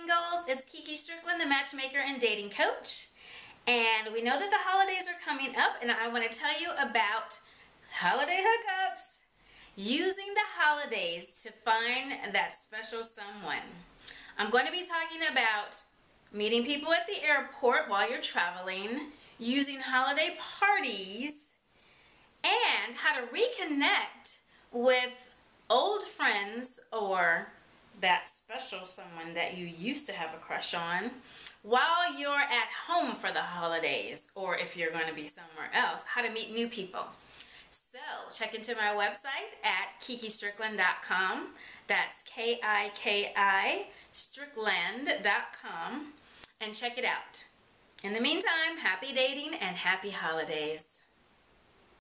singles, it's Kiki Strickland, the matchmaker and dating coach. And we know that the holidays are coming up, and I want to tell you about holiday hookups. Using the holidays to find that special someone. I'm going to be talking about meeting people at the airport while you're traveling, using holiday parties, and how to reconnect with old friends or that special someone that you used to have a crush on while you're at home for the holidays or if you're going to be somewhere else, how to meet new people. So check into my website at kikistrickland.com. That's K-I-K-I strickland.com and check it out. In the meantime, happy dating and happy holidays.